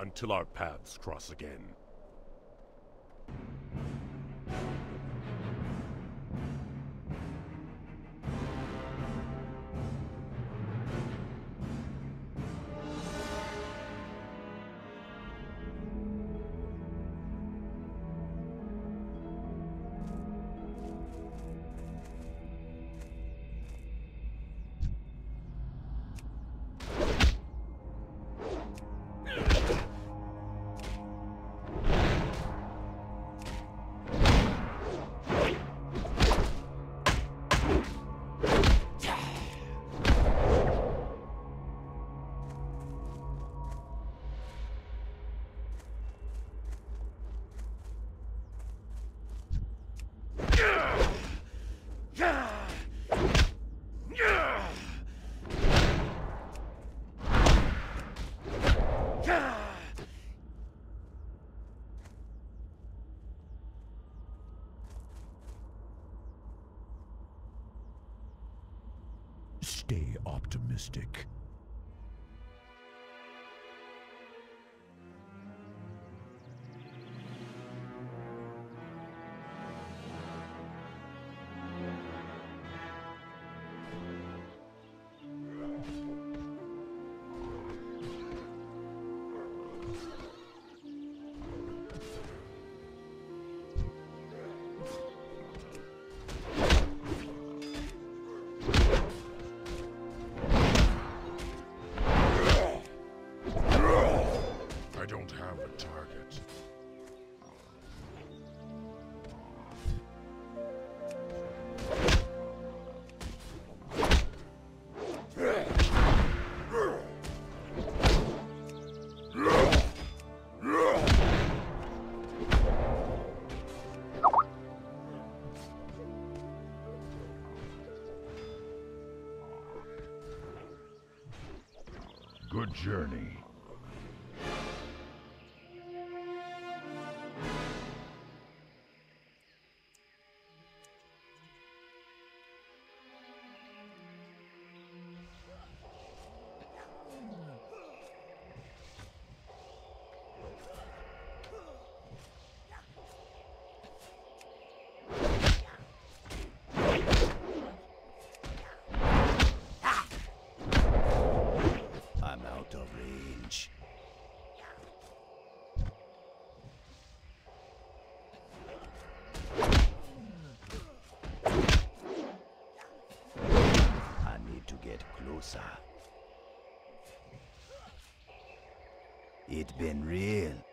Until our paths cross again. Stay optimistic. A target. Good journey. Closer. It been real.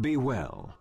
Be well.